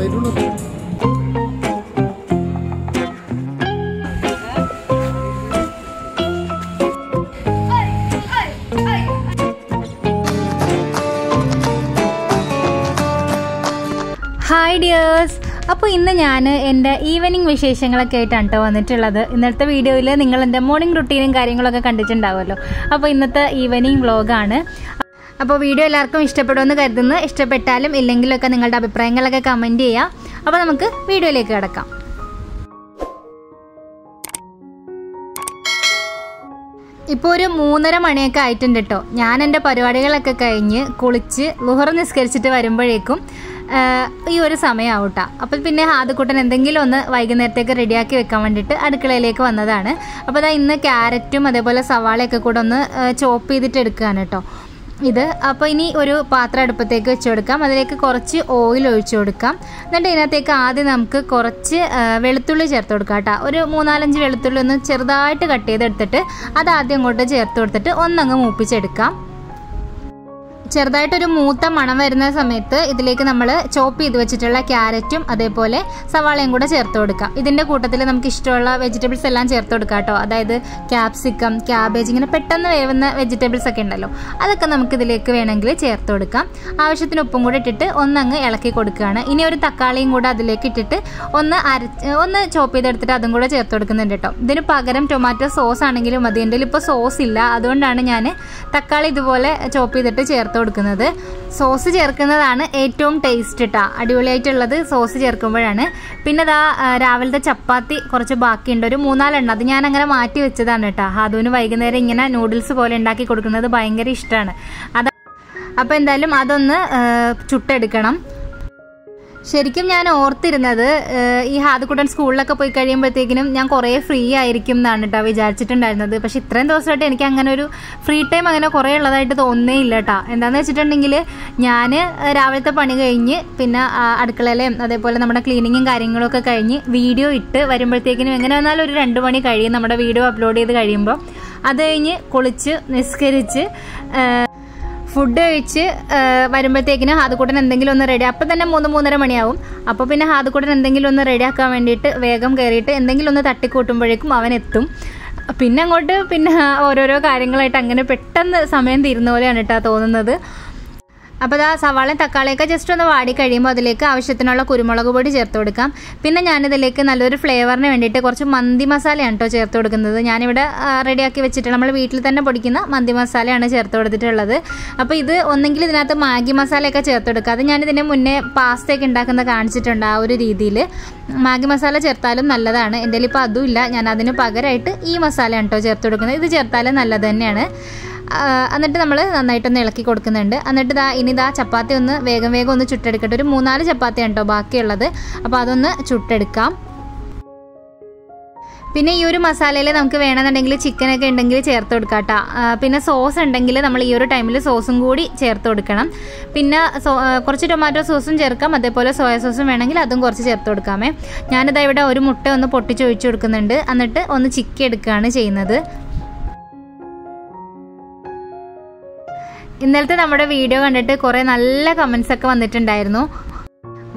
Play do not അപ്പോൾ ഇന്ന് ഞാൻ എന്റെ ഈവനിങ് വിശേഷങ്ങളൊക്കെ ആയിട്ടാണ് കേട്ടോ വന്നിട്ടുള്ളത്. ഇന്നത്തെ വീഡിയോയിൽ നിങ്ങൾ എന്റെ മോർണിംഗ് റുട്ടീനും കാര്യങ്ങളൊക്കെ കണ്ടിട്ടുണ്ടാവുമല്ലോ. അപ്പോൾ ഇന്നത്തെ ഈവനിങ് വ്ളോഗാണ് അപ്പോൾ വീഡിയോ എല്ലാവർക്കും ഇഷ്ടപ്പെടുമെന്ന് കരുതുന്നു. ഇഷ്ടപ്പെട്ടാലും ഇല്ലെങ്കിലൊക്കെ നിങ്ങളുടെ അഭിപ്രായങ്ങളൊക്കെ കമന്റ് ചെയ്യാം. അപ്പോൾ നമുക്ക് വീഡിയോയിലേക്ക് കിടക്കാം. ഇപ്പോൾ ഒരു മൂന്നര മണിയൊക്കെ ആയിട്ടുണ്ട് കേട്ടോ ഞാൻ എന്റെ പരിപാടികളൊക്കെ കഴിഞ്ഞ് കുളിച്ച് ലുഹർ നിസ്കരിച്ചിട്ട് വരുമ്പോഴേക്കും ഈ ഒരു സമയമാവും കേട്ടോ അപ്പോൾ പിന്നെ ഹാദക്കുട്ടൻ എന്തെങ്കിലും ഒന്ന് വൈകുന്നേരത്തേക്ക് റെഡിയാക്കി വെക്കാൻ വേണ്ടിയിട്ട് അടുക്കളയിലേക്ക് വന്നതാണ്. അപ്പോൾ അതാ ഇന്ന് ക്യാരറ്റും അതേപോലെ സവാളയൊക്കെ കൂടെ ഒന്ന് ചോപ്പ് ചെയ്തിട്ട് എടുക്കുകയാണ് കേട്ടോ. ഇത് അപ്പോൾ ഇനി ഒരു പാത്രം അടുപ്പത്തേക്ക് വെച്ച് കൊടുക്കാം. അതിലേക്ക് കുറച്ച് ഓയിൽ ഒഴിച്ചു കൊടുക്കാം. എന്നിട്ട് ഇതിനകത്തേക്ക് ആദ്യം നമുക്ക് കുറച്ച് വെളുത്തുള്ളി ചേർത്ത് കൊടുക്കാം കേട്ടോ. ഒരു മൂന്നാലഞ്ച് വെളുത്തുള്ളി ഒന്ന് ചെറുതായിട്ട് കട്ട് ചെയ്തെടുത്തിട്ട് അത് ആദ്യം അങ്ങോട്ട് ചേർത്ത് കൊടുത്തിട്ട് ഒന്നങ്ങ് മൂപ്പിച്ചെടുക്കാം. ചെറുതായിട്ടൊരു മൂത്ത മണം വരുന്ന സമയത്ത് ഇതിലേക്ക് നമ്മൾ ചോപ്പ് ചെയ്ത് വെച്ചിട്ടുള്ള ക്യാരറ്റും അതേപോലെ സവാളയും കൂടെ ചേർത്ത് കൊടുക്കാം ഇതിന്റെ കൂട്ടത്തിൽ നമുക്ക് ഇഷ്ടമുള്ള വെജിറ്റബിൾസ് എല്ലാം ചേർത്ത് കൊടുക്കാം കേട്ടോ. അതായത് ക്യാപ്സിക്കം ക്യാബേജ് ഇങ്ങനെ പെട്ടെന്ന് വേവുന്ന വെജിറ്റബിൾസ് ഒക്കെ ഉണ്ടല്ലോ. അതൊക്കെ നമുക്ക് ഇതിലേക്ക് വേണമെങ്കിൽ ചേർത്ത് കൊടുക്കാം. ആവശ്യത്തിന് ഉപ്പും കൂടെ ഇട്ടിട്ട് ഒന്നങ്ങ് ഇളക്കി കൊടുക്കുകയാണ്. ഇനി ഒരു തക്കാളിയും കൂടെ അതിലേക്ക് ഇട്ടിട്ട് ഒന്ന് അര ഒന്ന് ചോപ്പ് ചെയ്തെടുത്തിട്ട് അതും കൂടെ ചേർത്ത് കൊടുക്കുന്നുണ്ട് കേട്ടോ. ഇതിന് പകരം ടൊമാറ്റോ സോസ് ആണെങ്കിലും മതി. എന്റെ ഇപ്പോൾ സോസ് ഇല്ല. അതുകൊണ്ടാണ് ഞാൻ തക്കാളി ഇതുപോലെ ചോപ്പ് ചെയ്തിട്ട് ചേർത്ത് കൊടുക്കുന്നത്. സോസ് ചേർക്കുന്നതാണ് ഏറ്റവും ടേസ്റ്റ് ഇട്ടാ അടിപൊളിയായിട്ടുള്ളത് സോസ് ചേർക്കുമ്പോഴാണ്. പിന്നെ ആ, രാവിലത്തെ ചപ്പാത്തി കുറച്ച് ബാക്കിയുണ്ട്. ഒരു മൂന്നാലെണ്ണം. അത് ഞാൻ അങ്ങനെ മാറ്റി വെച്ചതാണ് കേട്ടോ അതുവിന് വൈകുന്നേരം ഇങ്ങനെ നൂഡിൽസ് പോലെ ഉണ്ടാക്കി കൊടുക്കുന്നത് ഭയങ്കര ഇഷ്ടമാണ് അത് അപ്പോൾ എന്തായാലും അതൊന്ന് ചുട്ടെടുക്കണം. ശരിക്കും ഞാൻ ഓർത്തിരുന്നത് ഈ ഹാദക്കുട്ടൻ സ്കൂളിലൊക്കെ പോയി കഴിയുമ്പോഴത്തേക്കിനും ഞാൻ കുറേ ഫ്രീ ആയിരിക്കും എന്നാണ് കേട്ടോ വിചാരിച്ചിട്ടുണ്ടായിരുന്നത്. പക്ഷെ ഇത്രയും ദിവസമായിട്ട് എനിക്ക് അങ്ങനെ ഒരു ഫ്രീ ടൈം അങ്ങനെ കുറേ ഉള്ളതായിട്ട് തോന്നേ ഇല്ല കേട്ടോ എന്താണെന്ന് വെച്ചിട്ടുണ്ടെങ്കിൽ ഞാൻ രാവിലത്തെ പണി കഴിഞ്ഞ് പിന്നെ അടുക്കളയിലെയും അതേപോലെ നമ്മുടെ ക്ലീനിങ്ങും കാര്യങ്ങളൊക്കെ കഴിഞ്ഞ് വീഡിയോ ഇട്ട് വരുമ്പോഴത്തേക്കിനും എങ്ങനെ വന്നാലും ഒരു രണ്ട് മണി കഴിയും നമ്മുടെ വീഡിയോ അപ്ലോഡ് ചെയ്ത് കഴിയുമ്പോൾ അത് കഴിഞ്ഞ് കുളിച്ച് നിസ്കരിച്ച് ഫുഡ് കഴിച്ച് വരുമ്പോഴത്തേക്കിന് ഹാദക്കൂട്ടൻ എന്തെങ്കിലും ഒന്ന് റെഡി അപ്പം തന്നെ മൂന്ന് മൂന്നര മണിയാവും. അപ്പോൾ പിന്നെ ഹാദക്കൂട്ടൻ എന്തെങ്കിലും ഒന്ന് റെഡിയാക്കാൻ വേണ്ടിയിട്ട് വേഗം കയറിയിട്ട് എന്തെങ്കിലും ഒന്ന് തട്ടിക്കൂട്ടുമ്പോഴേക്കും അവൻ എത്തും. പിന്നെ അങ്ങോട്ട് പിന്നെ ഓരോരോ കാര്യങ്ങളായിട്ട് അങ്ങനെ പെട്ടെന്ന് സമയം തീരുന്ന പോലെയാണ് കേട്ടോ തോന്നുന്നത്. അപ്പോൾ ആ സവാളയും തക്കാളിയൊക്കെ ജസ്റ്റ് ഒന്ന് വാടി കഴിയുമ്പോൾ അതിലേക്ക് ആവശ്യത്തിനുള്ള കുരുമുളക് പൊടി ചേർത്ത് കൊടുക്കാം. പിന്നെ ഞാനിതിലേക്ക് നല്ലൊരു ഫ്ലേവറിന് വേണ്ടിയിട്ട് കുറച്ച് മന്തി മസാലയാണ് കേട്ടോ ചേർത്ത് കൊടുക്കുന്നത്. ഞാനിവിടെ റെഡിയാക്കി വെച്ചിട്ട് നമ്മൾ വീട്ടിൽ തന്നെ പൊടിക്കുന്ന മന്തി മസാലയാണ് ചേർത്ത് കൊടുത്തിട്ടുള്ളത്. അപ്പോൾ ഇത് ഒന്നെങ്കിൽ ഇതിനകത്ത് മാഗി മസാലയൊക്കെ ചേർത്ത് കൊടുക്കുക. അത് ഞാനിതിന് മുന്നേ പാസ്തയൊക്കെ ഉണ്ടാക്കുന്നത് കാണിച്ചിട്ടുണ്ട് ആ ഒരു രീതിയിൽ മാഗി മസാല ചേർത്താലും നല്ലതാണ്. എന്റെ ഇപ്പോൾ അതുമില്ല ഞാൻ അതിന് പകരമായിട്ട് ഈ മസാലയാണ് കേട്ടോ ചേർത്ത് കൊടുക്കുന്നത്. ഇത് ചേർത്താലും നല്ലത് തന്നെയാണ്. എന്നിട്ട് നമ്മൾ നന്നായിട്ടൊന്ന് ഇളക്കി കൊടുക്കുന്നുണ്ട്. എന്നിട്ട് ഇതാ ഇനി ഇതാ ചപ്പാത്തി ഒന്ന് വേഗം വേഗം ഒന്ന് ചുട്ടെടുക്കട്ടെ. ഒരു മൂന്നാൽ ചപ്പാത്തി ഉണ്ടോ ബാക്കിയുള്ളത്. അപ്പോൾ അതൊന്ന് ചുട്ടെടുക്കാം. പിന്നെ ഈ ഒരു മസാലയിൽ നമുക്ക് വേണമെന്നുണ്ടെങ്കിൽ ചിക്കനൊക്കെ ഉണ്ടെങ്കിൽ ചേർത്ത് കൊടുക്കാം കേട്ടോ പിന്നെ സോസ് ഉണ്ടെങ്കിൽ നമ്മൾ ഈ ഒരു ടൈമിൽ സോസും കൂടി ചേർത്ത് കൊടുക്കണം. പിന്നെ കുറച്ച് ടൊമാറ്റോ സോസും ചേർക്കാം. അതേപോലെ സോയ സോസും വേണമെങ്കിൽ അതും കുറച്ച് ചേർത്ത് കൊടുക്കാമേ. ഞാനിതാ ഇവിടെ ഒരു മുട്ട ഒന്ന് പൊട്ടിച്ച് ഒഴിച്ചു കൊടുക്കുന്നുണ്ട്. എന്നിട്ട് ഒന്ന് ചിക്കി എടുക്കുകയാണ് ചെയ്യുന്നത്. ഇന്നലത്തെ നമ്മുടെ വീഡിയോ കണ്ടിട്ട് കുറേ നല്ല കമൻസ് ഒക്കെ വന്നിട്ടുണ്ടായിരുന്നു.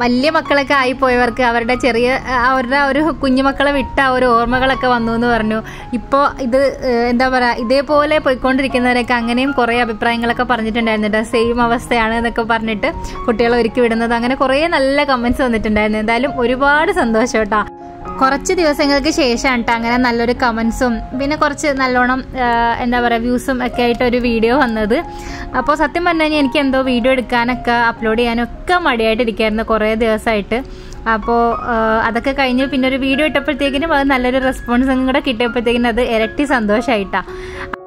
വലിയ മക്കളൊക്കെ ആയിപ്പോയവർക്ക് അവരുടെ ചെറിയ അവരുടെ ഒരു കുഞ്ഞുമക്കളെ വിട്ട ഒരു ഓർമ്മകളൊക്കെ വന്നു എന്ന് പറഞ്ഞു. ഇപ്പോൾ ഇത് എന്താ പറയുക ഇതേപോലെ പോയിക്കൊണ്ടിരിക്കുന്നവരൊക്കെ അങ്ങനെയും കുറേ അഭിപ്രായങ്ങളൊക്കെ പറഞ്ഞിട്ടുണ്ടായിരുന്നു. സെയിം അവസ്ഥയാണ് എന്നൊക്കെ പറഞ്ഞിട്ട് കുട്ടികളെ ഒരുക്കി വിടുന്നത്. അങ്ങനെ കുറേ നല്ല കമൻസ് വന്നിട്ടുണ്ടായിരുന്നു. എന്തായാലും ഒരുപാട് സന്തോഷം കേട്ടോ കുറച്ച് ദിവസങ്ങൾക്ക് ശേഷമാണ് കേട്ടോ അങ്ങനെ നല്ലൊരു കമൻസും പിന്നെ കുറച്ച് നല്ലോണം എന്താ പറയുക വ്യൂസും ഒക്കെ ആയിട്ട് ഒരു വീഡിയോ വന്നത്. അപ്പോൾ സത്യം പറഞ്ഞു കഴിഞ്ഞാൽ എനിക്ക് എന്തോ വീഡിയോ എടുക്കാനൊക്കെ അപ്ലോഡ് ചെയ്യാനും ഒക്കെ മടിയായിട്ടിരിക്കുകയായിരുന്നു കുറേ ദിവസമായിട്ട് അപ്പോൾ അതൊക്കെ കഴിഞ്ഞ് പിന്നെ ഒരു വീഡിയോ ഇട്ടപ്പോഴത്തേക്കിനും അത് നല്ലൊരു റെസ്പോൺസും കൂടെ കിട്ടിയപ്പോഴത്തേക്കിനും അത് ഇരട്ടി സന്തോഷമായിട്ടാണ്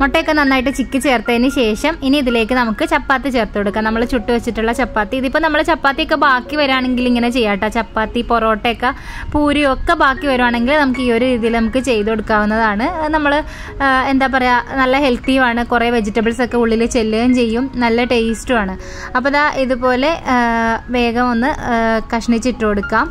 മുട്ടയൊക്കെ നന്നായിട്ട് ചിക്കി ചേർത്തതിന് ശേഷം ഇനി ഇതിലേക്ക് നമുക്ക് ചപ്പാത്തി ചേർത്ത് കൊടുക്കാം. നമ്മൾ ചുട്ട് വെച്ചിട്ടുള്ള ചപ്പാത്തി. ഇതിപ്പോൾ നമ്മൾ ചപ്പാത്തിയൊക്കെ ബാക്കി വരാണെങ്കിൽ ഇങ്ങനെ ചെയ്യാം കേട്ടോ. ചപ്പാത്തി പൊറോട്ടയൊക്കെ പൂരിയും ഒക്കെ ബാക്കി വരുവാണെങ്കിൽ നമുക്ക് ഈ ഒരു രീതിയിൽ നമുക്ക് ചെയ്ത് കൊടുക്കാവുന്നതാണ്. നമ്മൾ എന്താ പറയുക നല്ല ഹെൽത്തിയുമാണ് കുറേ വെജിറ്റബിൾസ് ഒക്കെ ഉള്ളിൽ ചെല്ലുകയും ചെയ്യും. നല്ല ടേസ്റ്റുമാണ് അപ്പോൾ ഇതാ ഇതുപോലെ വേഗം ഒന്ന് കഷ്ണിച്ചിട്ട് കൊടുക്കാം.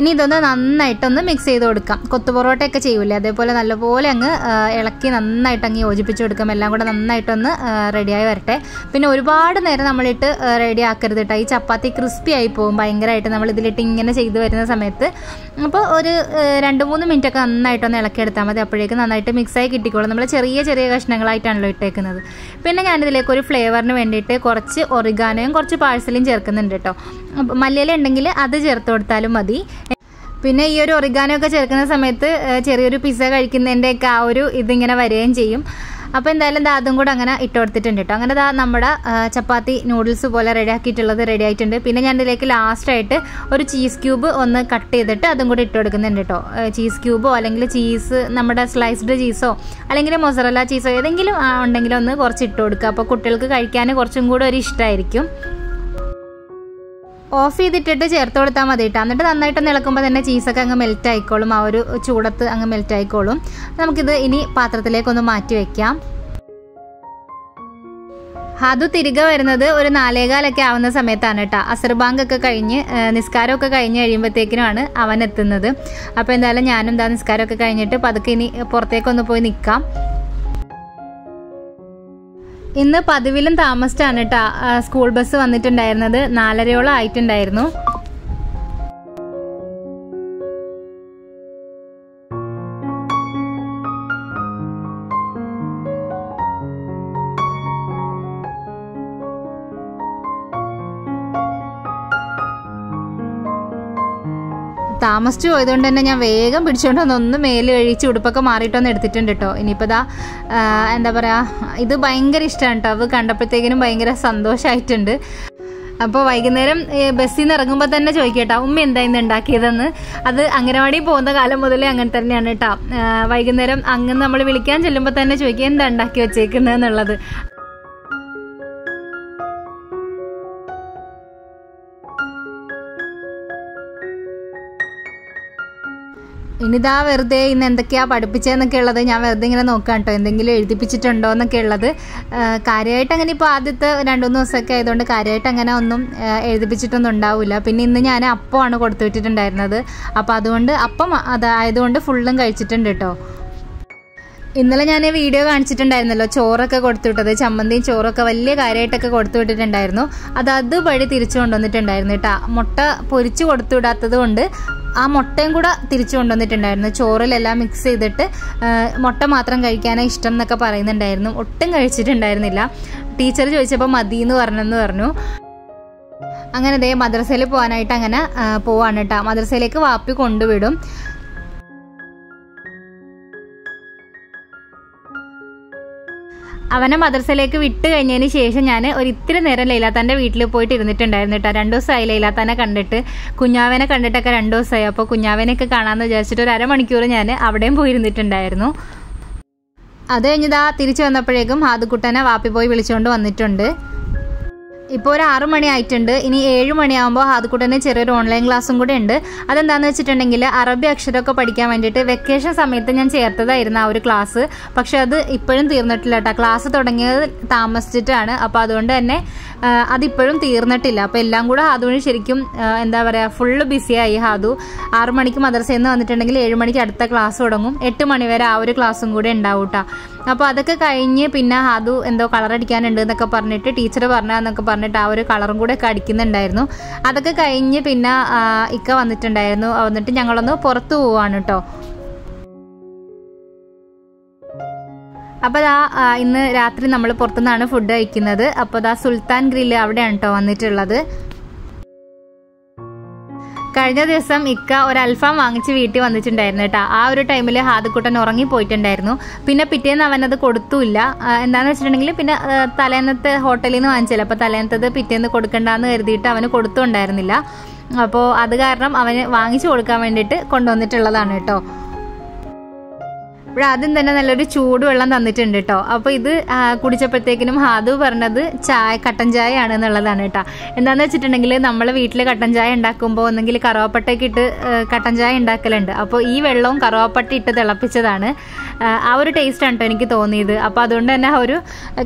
ഇനി ഇതൊന്ന് നന്നായിട്ടൊന്ന് മിക്സ് ചെയ്ത് കൊടുക്കാം. കൊത്തു പൊറോട്ടയൊക്കെ ചെയ്യൂലേ? അതേപോലെ നല്ലപോലെ അങ്ങ് ഇളക്കി നന്നായിട്ട് അങ്ങ് യോജിപ്പിച്ച് കൊടുക്കാം. എല്ലാം കൂടെ നന്നായിട്ടൊന്ന് റെഡിയായി വരട്ടെ. പിന്നെ ഒരുപാട് നേരം നമ്മളിട്ട് റെഡി ആക്കരുത് കേട്ടോ ഈ ചപ്പാത്തി ക്രിസ്പി ആയി പോകും. ഭയങ്കരമായിട്ട് നമ്മൾ ഇതിലിട്ട് ഇങ്ങനെ ചെയ്ത് വരുന്ന സമയത്ത്. അപ്പോൾ ഒരു രണ്ട് മൂന്ന് മിനിറ്റ് ഒക്കെ നന്നായിട്ടൊന്ന് ഇളക്കിയെടുത്താൽ മതി. അപ്പോഴേക്കും നന്നായിട്ട് മിക്സായി കിട്ടിക്കോളും. നമ്മൾ ചെറിയ ചെറിയ കഷ്ണങ്ങളായിട്ടാണല്ലോ ഇട്ടേക്കുന്നത്. പിന്നെ ഞാനിതിലേക്ക് ഒരു ഫ്ലേവറിന് വേണ്ടിയിട്ട് കുറച്ച് ഒറിഗാനോയും കുറച്ച് പാഴ്സലും ചേർക്കുന്നുണ്ട് കേട്ടോ മല്ലിയില ഉണ്ടെങ്കിൽ അത് ചേർത്ത് കൊടുത്താലും മതി. പിന്നെ ഈ ഒരു ഒറിഗാനോ ഒക്കെ ചേർക്കുന്ന സമയത്ത് ചെറിയൊരു പിസ്സ കഴിക്കുന്നതിന്റെയൊക്കെ ആ ഒരു ഇതിങ്ങനെ വരികയും ചെയ്യും. അപ്പോൾ എന്തായാലും ദാ അതും കൂടെ അങ്ങനെ ഇട്ട് കൊടുത്തിട്ടുണ്ട് കേട്ടോ അങ്ങനെ ദാ നമ്മുടെ ചപ്പാത്തി നൂഡിൽസ് പോലെ റെഡി ആക്കിയിട്ടുള്ളത് റെഡി ആയിട്ടുണ്ട്. പിന്നെ ഞാൻ ഇതിലേക്ക് ലാസ്റ്റായിട്ട് ഒരു ചീസ് ക്യൂബ് ഒന്ന് കട്ട് ചെയ്തിട്ട് അതും കൂടി ഇട്ട് കൊടുക്കുന്നുണ്ട് കേട്ടോ ചീസ് ക്യൂബോ അല്ലെങ്കിൽ ചീസ് നമ്മുടെ സ്ലൈസ്ഡ് ചീസോ അല്ലെങ്കിൽ മൊസറല്ല ചീസോ ഏതെങ്കിലും ഉണ്ടെങ്കിലും ഒന്ന് കുറച്ച് ഇട്ട് കൊടുക്കുക. അപ്പോൾ കുട്ടികൾക്ക് കഴിക്കാൻ കുറച്ചും കൂടെ ഒരു ഇഷ്ടമായിരിക്കും ഓഫ് ചെയ്തിട്ടിട്ട് ചേർത്ത് കൊടുത്താൽ മതി കേട്ടോ എന്നിട്ട് നന്നായിട്ട് ഇളക്കുമ്പോൾ തന്നെ ചീസൊക്കെ അങ്ങ് മെൽറ്റ് ആയിക്കോളും. ആ ഒരു ചൂടത്ത് അങ്ങ് മെൽറ്റ് ആയിക്കോളും. നമുക്കിത് ഇനി പാത്രത്തിലേക്കൊന്ന് മാറ്റി വയ്ക്കാം അത് തിരികെ വരുന്നത് ഒരു നാലേകാലൊക്കെ ആവുന്ന സമയത്താണ് കേട്ടോ അസർ ബാങ്ക് ഒക്കെ കഴിഞ്ഞ് നിസ്കാരമൊക്കെ കഴിഞ്ഞ് കഴിയുമ്പോഴത്തേക്കിനുമാണ് അവൻ എത്തുന്നത്. അപ്പോൾ എന്തായാലും ഞാനും എന്താ നിസ്കാരമൊക്കെ കഴിഞ്ഞിട്ട് പതുക്കെ ഇനി പുറത്തേക്കൊന്ന് പോയി നിൽക്കാം ഇന്ന് പതിവിലും താമസിച്ചാണ് കേട്ടോ സ്കൂൾ ബസ് വന്നിട്ടുണ്ടായിരുന്നത്. നാലരയോളം ആയിട്ടുണ്ടായിരുന്നു. താമസിച്ചു പോയതുകൊണ്ട് തന്നെ ഞാൻ വേഗം പിടിച്ചുകൊണ്ട് ഒന്ന് മേൽ കഴിച്ച് ഉടുപ്പൊക്കെ മാറിയിട്ടൊന്ന് എടുത്തിട്ടുണ്ട് കേട്ടോ ഇനിയിപ്പോൾ ഇതാ എന്താ പറയുക ഇത് ഭയങ്കര ഇഷ്ടമാണ് കേട്ടോ അത് കണ്ടപ്പോഴത്തേക്കിനും ഭയങ്കര സന്തോഷമായിട്ടുണ്ട് അപ്പോൾ വൈകുന്നേരം ബസ്സിൽ നിന്ന് ഇറങ്ങുമ്പോൾ തന്നെ ചോദിക്കട്ടോ ഉമ്മ എന്താ ഇന്ന് ഉണ്ടാക്കിയതെന്ന് അത് അംഗനവാടി പോകുന്ന കാലം മുതലേ അങ്ങനെ തന്നെയാണ് കേട്ടോ വൈകുന്നേരം അങ്ങ് നമ്മൾ വിളിക്കാൻ ചെല്ലുമ്പോൾ തന്നെ ചോദിക്കുക എന്താ ഉണ്ടാക്കി വെച്ചേക്കുന്നത് എന്നുള്ളത്. ഇനിതാ വെറുതെ ഇന്ന് എന്തൊക്കെയാ പഠിപ്പിച്ചതെന്നൊക്കെ ഉള്ളത് ഞാൻ വെറുതെ ഇങ്ങനെ നോക്കാം കേട്ടോ. എന്തെങ്കിലും എഴുതിപ്പിച്ചിട്ടുണ്ടോ എന്നൊക്കെ ഉള്ളത് കാര്യമായിട്ട് അങ്ങനെ ഇപ്പോൾ ആദ്യത്തെ രണ്ട് മൂന്ന് ദിവസമൊക്കെ ആയതുകൊണ്ട് കാര്യമായിട്ട് അങ്ങനെ ഒന്നും എഴുതിപ്പിച്ചിട്ടൊന്നും ഉണ്ടാവില്ല പിന്നെ ഇന്ന് ഞാൻ അപ്പമാണ് കൊടുത്തു വിട്ടിട്ടുണ്ടായിരുന്നത് അപ്പോൾ അതുകൊണ്ട് അപ്പം അതായതുകൊണ്ട് ഫുള്ളും കഴിച്ചിട്ടുണ്ട് കേട്ടോ. ഇന്നലെ ഞാൻ വീഡിയോ കാണിച്ചിട്ടുണ്ടായിരുന്നല്ലോ ചോറൊക്കെ കൊടുത്തു വിട്ടത് ചമ്മന്തിയും ചോറൊക്കെ വലിയ കാര്യമായിട്ടൊക്കെ കൊടുത്തു വിട്ടിട്ടുണ്ടായിരുന്നു അത് അതുവഴി തിരിച്ചു കൊണ്ടുവന്നിട്ടുണ്ടായിരുന്നു കേട്ടോ. മുട്ട പൊരിച്ചു കൊടുത്തു വിടാത്തത് കൊണ്ട് ആ മുട്ടയും കൂടെ തിരിച്ചു കൊണ്ടുവന്നിട്ടുണ്ടായിരുന്നു. ചോറിലെല്ലാം മിക്സ് ചെയ്തിട്ട് മുട്ട മാത്രം കഴിക്കാനാണ് ഇഷ്ടം എന്നൊക്കെ പറയുന്നുണ്ടായിരുന്നു. ഒട്ടും കഴിച്ചിട്ടുണ്ടായിരുന്നില്ല. ടീച്ചർ ചോദിച്ചപ്പോൾ മതി എന്ന് പറഞ്ഞെന്ന് പറഞ്ഞു. അങ്ങനെ ദേ മദ്രസയിൽ പോകാനായിട്ട് അങ്ങനെ പോവാണ് കേട്ടോ മദ്രസയിലേക്ക് വാപ്പി കൊണ്ടുവിടും. അവനെ മദ്രസയിലേക്ക് വിട്ട് കഴിഞ്ഞതിന് ശേഷം ഞാൻ ഒരു ഇത്തിരി നേരം ലൈലാത്താന്റെ വീട്ടിൽ പോയിട്ട് ഇരുന്നിട്ടുണ്ടായിരുന്നു കേട്ടോ. രണ്ടു ദിവസമായി ലൈലാത്താനെ കണ്ടിട്ട്. കുഞ്ഞാവനെ കണ്ടിട്ടൊക്കെ രണ്ടു ദിവസമായി. അപ്പോൾ കുഞ്ഞാവനെയൊക്കെ കാണാമെന്ന് വിചാരിച്ചിട്ട് ഒരു അരമണിക്കൂർ ഞാൻ അവിടെയും പോയി ഇരുന്നിട്ടുണ്ടായിരുന്നു അത് കഴിഞ്ഞതാ തിരിച്ചു വന്നപ്പോഴേക്കും ഹാദുക്കുട്ടനെ വാപ്പി പോയി വിളിച്ചുകൊണ്ട് വന്നിട്ടുണ്ട്. ഇപ്പോൾ ഒരു ആറു മണി ആയിട്ടുണ്ട്. ഇനി ഏഴ് മണിയാകുമ്പോൾ ഹാദുക്കുട്ടന് ചെറിയൊരു ഓൺലൈൻ ക്ലാസ്സും കൂടെ ഉണ്ട്. അതെന്താണെന്ന് വെച്ചിട്ടുണ്ടെങ്കിൽ അറബി അക്ഷരമൊക്കെ പഠിക്കാൻ വേണ്ടിയിട്ട് വെക്കേഷൻ സമയത്ത് ഞാൻ ചേർത്തതായിരുന്നു ആ ഒരു ക്ലാസ് പക്ഷെ അത് ഇപ്പോഴും തീർന്നിട്ടില്ല കേട്ടോ. ക്ലാസ് തുടങ്ങിയത് താമസിച്ചിട്ടാണ്. അപ്പോൾ അതുകൊണ്ട് തന്നെ അതിപ്പോഴും തീർന്നിട്ടില്ല. അപ്പോൾ എല്ലാം കൂടെ ഹാദുവിന് ശരിക്കും എന്താ പറയുക ഫുള്ള് ബിസിയായി ഹാദു ആറു മണിക്ക് മദ്രസയിൽ നിന്ന് വന്നിട്ടുണ്ടെങ്കിൽ ഏഴ് മണിക്ക് അടുത്ത ക്ലാസ് തുടങ്ങും. എട്ട് മണി വരെ ആ ഒരു ക്ലാസ്സും കൂടെ ഉണ്ടാവും കേട്ടോ. അപ്പോൾ അതൊക്കെ കഴിഞ്ഞ് പിന്നെ ഹാദു എന്തോ കളർ അടിക്കാനുണ്ട് എന്നൊക്കെ പറഞ്ഞിട്ട് ടീച്ചർ പറഞ്ഞാന്നൊക്കെ പറഞ്ഞിട്ട് ആ ഒരു കളറും കൂടെ ഒക്കെ അടിക്കുന്നുണ്ടായിരുന്നു. അതൊക്കെ കഴിഞ്ഞ് പിന്നെ ഇക്ക വന്നിട്ടുണ്ടായിരുന്നു. വന്നിട്ട് ഞങ്ങളൊന്ന് പുറത്തു പോവാണ് കേട്ടോ അപ്പോൾ ആ, ഇന്ന് രാത്രി നമ്മൾ പുറത്തുനിന്നാണ് ഫുഡ് കഴിക്കുന്നത്. അപ്പോൾ ദാ സുൽത്താൻ ഗ്രില്ല് അവിടെയാണ് കേട്ടോ വന്നിട്ടുള്ളത്. കഴിഞ്ഞ ദിവസം ഇക്ക ഒരു അൽഫാം വാങ്ങിച്ച് വീട്ടിൽ വന്നിട്ടുണ്ടായിരുന്നു കേട്ടോ. ആ ഒരു ടൈമിൽ ഹാദക്കുട്ടൻ ഉറങ്ങി പോയിട്ടുണ്ടായിരുന്നു. പിന്നെ പിറ്റേന്ന് അവനത് കൊടുത്തുമില്ല എന്താണെന്ന് വെച്ചിട്ടുണ്ടെങ്കിൽ പിന്നെ തലേന്നത്തെ ഹോട്ടലിൽ നിന്ന് വാങ്ങിച്ചില്ല. അപ്പോൾ തലേന്നത്തത് പിറ്റേന്ന് കൊടുക്കണ്ടെന്ന് കരുതിയിട്ട് അവന് കൊടുത്തുണ്ടായിരുന്നില്ല. അപ്പോൾ അത് കാരണം അവന് വാങ്ങിച്ചു കൊടുക്കാൻ വേണ്ടിയിട്ട് കൊണ്ടുവന്നിട്ടുള്ളതാണ് കേട്ടോ. ഇവിടെ ആദ്യം തന്നെ നല്ലൊരു ചൂടുവെള്ളം തന്നിട്ടുണ്ട് കേട്ടോ അപ്പോൾ ഇത് കുടിച്ചപ്പോഴത്തേക്കിനും ഹാദു പറഞ്ഞത് ചായ കട്ടൻ ചായ ആണ് എന്നുള്ളതാണ് കേട്ടോ എന്താണെന്ന് വെച്ചിട്ടുണ്ടെങ്കിൽ നമ്മൾ വീട്ടിൽ കട്ടൻ ചായ ഉണ്ടാക്കുമ്പോൾ ഒന്നെങ്കിൽ കറുവാപ്പട്ടയ്ക്ക് ഇട്ട് കട്ടൻ ചായ ഉണ്ടാക്കലുണ്ട്. അപ്പോൾ ഈ വെള്ളവും കറുവാപ്പട്ട ഇട്ട് തിളപ്പിച്ചതാണ്. ആ, ഒരു ടേസ്റ്റാണ് കേട്ടോ എനിക്ക് തോന്നിയത്. അപ്പോൾ അതുകൊണ്ട് തന്നെ ഒരു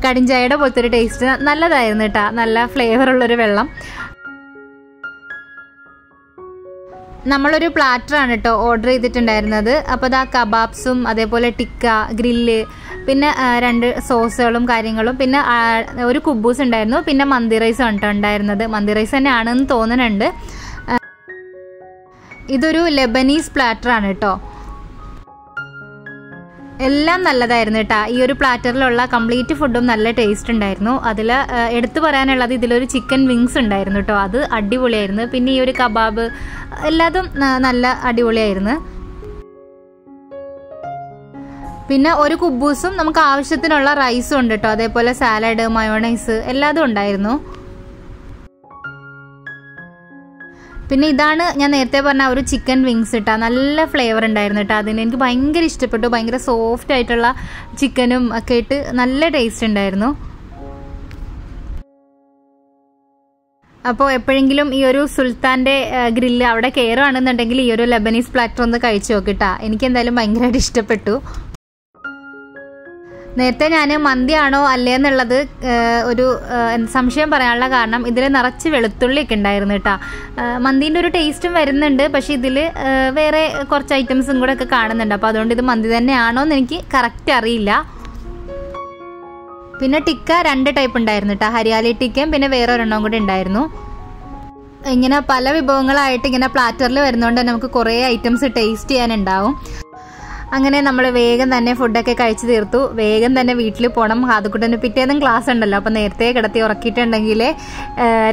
കടിഞ്ചായയുടെ പോലത്തെ ഒരു ടേസ്റ്റ് നല്ലതായിരുന്നു കേട്ടോ നല്ല ഫ്ലേവർ ഉള്ളൊരു വെള്ളം. നമ്മളൊരു പ്ലാറ്ററാണ് കേട്ടോ ഓർഡർ ചെയ്തിട്ടുണ്ടായിരുന്നത്. അപ്പോൾ ഇതാ കബാബ്സും അതേപോലെ ടിക്ക ഗ്രില്ല് പിന്നെ രണ്ട് സോസുകളും കാര്യങ്ങളും. പിന്നെ ഒരു കുബൂസ് ഉണ്ടായിരുന്നു. പിന്നെ മന്തി റൈസ് ആണ് ഉണ്ടായിരുന്നത്. മന്തി റൈസ് തന്നെയാണെന്ന് തോന്നുന്നുണ്ട്. ഇതൊരു ലെബനീസ് പ്ലാറ്ററാണ് കേട്ടോ എല്ലാം നല്ലതായിരുന്നു കേട്ടോ. ഈ ഒരു പ്ലാറ്ററിലുള്ള കംപ്ലീറ്റ് ഫുഡും നല്ല ടേസ്റ്റ് ഉണ്ടായിരുന്നു. അതിൽ എടുത്തു പറയാനുള്ളത് ഇതിലൊരു ചിക്കൻ വിങ്സ് ഉണ്ടായിരുന്നു കേട്ടോ. അത് അടിപൊളിയായിരുന്നു. പിന്നെ ഈ ഒരു കബാബ് എല്ലാതും നല്ല അടിപൊളിയായിരുന്നു. പിന്നെ ഒരു കുബൂസും നമുക്ക് ആവശ്യത്തിനുള്ള റൈസും ഉണ്ട് കേട്ടോ. അതേപോലെ സാലഡ് മയോണൈസ് എല്ലാതും ഉണ്ടായിരുന്നു. പിന്നെ ഇതാണ് ഞാൻ നേരത്തെ പറഞ്ഞ ഒരു ചിക്കൻ വിങ്സ് ഇട്ടാ നല്ല ഫ്ലേവർ ഉണ്ടായിരുന്നു കേട്ടോ അതിന്. എനിക്ക് ഭയങ്കര ഇഷ്ടപ്പെട്ടു. ഭയങ്കര സോഫ്റ്റ് ആയിട്ടുള്ള ചിക്കനും ഒക്കെ ഇട്ട് നല്ല ടേസ്റ്റ് ഉണ്ടായിരുന്നു. അപ്പോൾ എപ്പോഴെങ്കിലും ഈ ഒരു സുൽത്താന്റെ ഗ്രില്ല് അവിടെ കയറുകയാണെന്നുണ്ടെങ്കിൽ ഈ ഒരു ലെബനീസ് പ്ലാറ്റർ ഒന്ന് കഴിച്ചു നോക്കിട്ടാ എനിക്ക് എന്തായാലും ഭയങ്കരമായിട്ട് ഇഷ്ടപ്പെട്ടു. നേരത്തെ ഞാൻ മന്തിയാണോ അല്ലേന്നുള്ളത് ഒരു സംശയം പറയാനുള്ള കാരണം ഇതിൽ നിറച്ച് വെളുത്തുള്ളിയൊക്കെ ഉണ്ടായിരുന്നു കേട്ടോ. മന്തിന്റെ ഒരു ടേസ്റ്റും വരുന്നുണ്ട് പക്ഷേ ഇതിൽ വേറെ കുറച്ച് ഐറ്റംസും കൂടെ ഒക്കെ കാണുന്നുണ്ട്. അപ്പോൾ അതുകൊണ്ട് ഇത് മന്തി തന്നെയാണോ എന്ന് എനിക്ക് കറക്റ്റ് അറിയില്ല. പിന്നെ ടിക്ക രണ്ട് ടൈപ്പ് ഉണ്ടായിരുന്നു കേട്ടോ. ഹരിയാലി ടിക്കയും പിന്നെ വേറെ ഒരെണ്ണം കൂടി ഉണ്ടായിരുന്നു. ഇങ്ങനെ പല വിഭവങ്ങളായിട്ട് ഇങ്ങനെ പ്ലാറ്ററിൽ വരുന്നതുകൊണ്ട് തന്നെ നമുക്ക് കുറേ ഐറ്റംസ് ടേസ്റ്റ് ചെയ്യാനുണ്ടാവും. അങ്ങനെ നമ്മൾ വേഗം തന്നെ ഫുഡൊക്കെ കഴിച്ചു തീർത്തു. വേഗം തന്നെ വീട്ടിൽ പോകണം ഹാദക്കുട്ടന് പിറ്റേന്നും ക്ലാസ് ഉണ്ടല്ലോ. അപ്പോൾ നേരത്തെ കിടത്തി ഉറക്കിയിട്ടുണ്ടെങ്കിൽ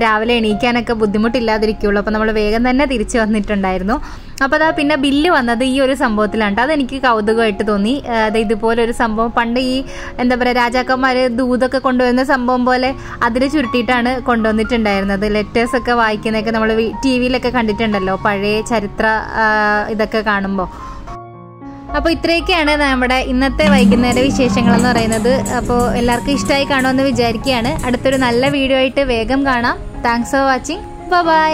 രാവിലെ എണീക്കാനൊക്കെ ബുദ്ധിമുട്ടില്ലാതിരിക്കുള്ളൂ. അപ്പോൾ നമ്മൾ വേഗം തന്നെ തിരിച്ചു വന്നിട്ടുണ്ടായിരുന്നു. അപ്പോൾ അതാ പിന്നെ ബില്ല് വന്നത് ഈ ഒരു സംഭവത്തിലാണ്. അത് അതെനിക്ക് കൗതുകമായിട്ട് തോന്നി. അത് ഇതുപോലെ ഒരു സംഭവം. പണ്ട് ഈ എന്താ പറയുക രാജാക്കന്മാർ ദൂതൊക്കെ കൊണ്ടുവരുന്ന സംഭവം പോലെ അതിൽ ചുരുട്ടിയിട്ടാണ് കൊണ്ടുവന്നിട്ടുണ്ടായിരുന്നത്. ലെറ്റേഴ്സൊക്കെ വായിക്കുന്നതൊക്കെ നമ്മൾ ടി വിയിലൊക്കെ കണ്ടിട്ടുണ്ടല്ലോ. പഴയ ചരിത്ര ഇതൊക്കെ കാണുമ്പോൾ അപ്പോൾ ഇത്രയൊക്കെയാണ് നമ്മുടെ ഇന്നത്തെ വൈകുന്നേര വിശേഷങ്ങൾ എന്ന് പറയുന്നത്. അപ്പോൾ എല്ലാവർക്കും ഇഷ്ടമായി കാണുമെന്ന് വിചാരിക്കുകയാണ്. അടുത്തൊരു നല്ല വീഡിയോ ആയിട്ട് വേഗം കാണാം. Thanks for watching bye